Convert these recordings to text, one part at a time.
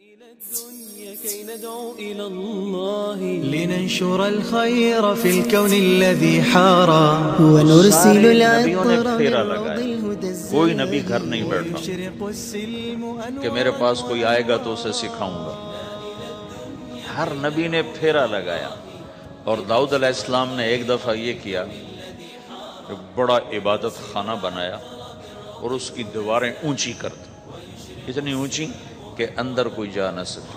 الدنيا كي ندعو إلى الله. لننشر الخير في الكون الذي حارى ونرسل العطر کوئی نبی گھر نہیں بیٹھا. کہ میرے پاس کوئی آئے گا تو اسے سکھاؤں گا. ہر نبی نے پھیرا لگایا. اور داؤد علیہ السلام نے ایک دفعہ یہ کیا کہ بڑا عبادت خانہ بنایا اور اس کی دیواریں اونچی کر دی. اتنی اونچی؟ کہ اندر کوئی جا نہ سکے۔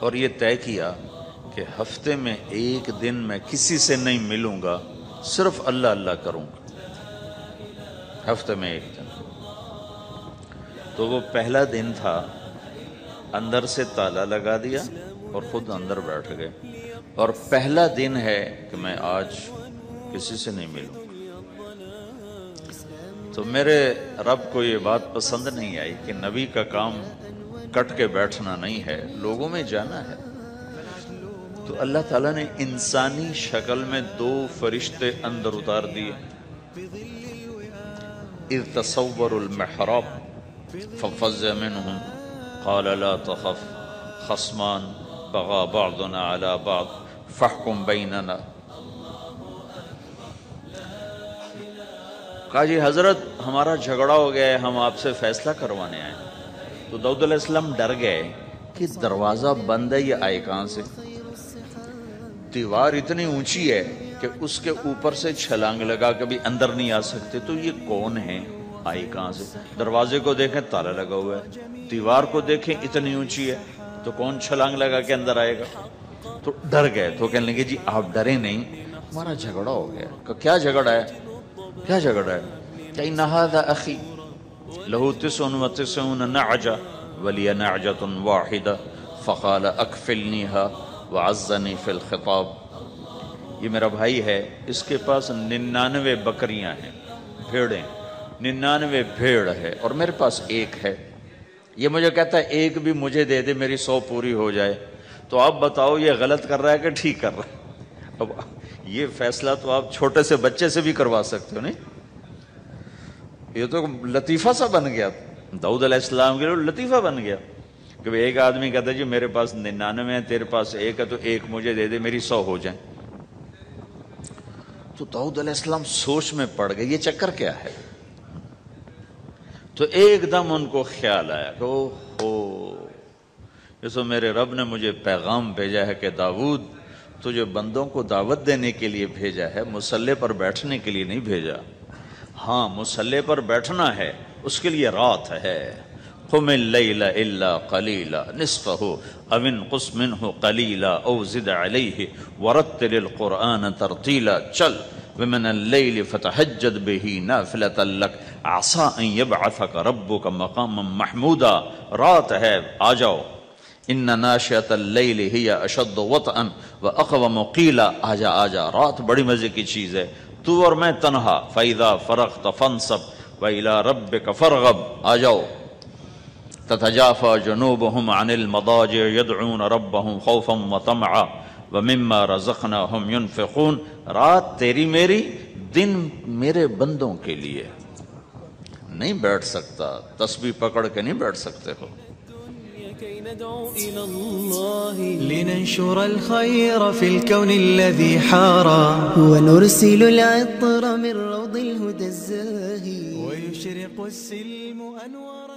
اور یہ طے کیا کہ ہفتے میں ایک دن میں کسی سے نہیں ملوں گا، صرف اللہ اللہ کروں گا۔ ہفتے میں ایک دن۔ تو وہ پہلا دن تھا، اندر سے تالا لگا دیا اور خود اندر بیٹھ گئے۔ اور پہلا دن ہے کہ میں آج کسی سے نہیں ملوں۔ تو میرے رب کو یہ بات پسند نہیں آئی کہ نبی کا کام کٹ کے بیٹھنا نہیں ہے، لوگوں میں جانا ہے۔ تو اللہ تعالیٰ نے انسانی شکل میں دو فرشتے اندر اتار دیے۔ اذ تصور المحراب ففز منهم، قال لا تخف، خصمان، بغى بعضنا على بعض، فاحكم بيننا۔ کہا جی حضرت، ہمارا جھگڑا ہو گیا ہے، ہم آپ سے فیصلہ کروانے آئے تو داؤد علیہ السلام ڈر گئے کہ دروازہ بند ہے یہ آئے کہاں سے؟ دیوار اتنی اونچی ہے کہ اس کے اوپر سے چھلانگ لگا کبھی اندر نہیں آ سکتے۔ تو یہ کون ہے؟ آئی کہاں سے؟ دروازے کو دیکھیں تالا لگا ہوا ہے۔ دیوار کو دیکھیں، اتنی اونچی ہے۔ تو کون چھلانگ لگا کے اندر آئے گا؟ تو ڈر گئے۔ تو کہنے لگے جی آپ ڈرے نہیں، ہمارا جھگڑا ہو گیا۔ کیا جھگڑا ہے؟ کیا جھگڑا ہے؟ کہ ان هذا اخی؟ له تسع وتسعون نعجة ولي نعجة واحدة فقال اكفلنيها وعزني في الخطاب۔ یہ میرا بھائی ہے، اس کے پاس ننانوے بکریاں ہیں، بھیڑیں۔ ننانوے بھیڑ ہے اور میرے پاس ایک ہے۔ یہ مجھے کہتا ہے، ایک بھی مجھے دے دے، میری سو پوری ہو جائے۔ تو آپ بتاؤ، یہ غلط کر رہا ہے کہ ٹھیک کر رہا ہے؟ اب یہ فیصلہ تو آپ چھوٹے سے بچے سے بھی کروا سکتے ہو، نہیں؟ یہ تو لطیفہ سا بن گیا۔ داؤد علیہ السلام کے لیے لطیفہ بن گیا۔ کہ ایک آدمی کہتا ہے جی میرے پاس ننانوے ہیں، تیرے پاس ایک ہے، تو ایک مجھے دے دے، میری سو ہو جائیں۔ تو داؤد علیہ السلام سوچ میں پڑ گئے، یہ چکر کیا ہے؟ تو ایک دم ان کو خیال آیا کہ او ہو، یہ میرے رب نے مجھے پیغام بھیجا ہے کہ داود تجھے بندوں کو دعوت دینے کے لیے بھیجا ہے، مسلح پر بیٹھنے کے لیے نہیں بھیجا۔ ہاں مسلح پر بیٹھنا ہے، اس کے لیے رات ہے۔ قم اللیل الا قلیلا نصفه او انقص منه قلیلا، او زد علیہ، ورتل القرآن ترتیلا۔ چل ومن اللیل فتحجد به نافلة لک۔ عصا ان یبعثک ربک مقاما محمودا۔ رات ہے، آ جاؤ۔ ان ناشیت اللیل ہی اشد وطئا و اقوم قیلا آجا آجا، رات بڑی مزے کی چیز ہے۔ تو اور میں تنہا فیضا فرغت فنصب و الى ربک فرغب آ جاؤ۔ تتجافى جنوبهم عن المضاجع يدعون ربهم خوفا وطمعا ومما رزقناهم ينفقون رات تیری میری، دن میرے بندوں کے لیے۔ نہیں بیٹھ سکتا، تسبیح پکڑ کے نہیں بیٹھ سکتے ہو۔ كي ندعو إلى الله. لننشر الخير في الكون الذي حارى ونرسل العطر من روض الهدى الزاهي. ويشرق السلم أنوار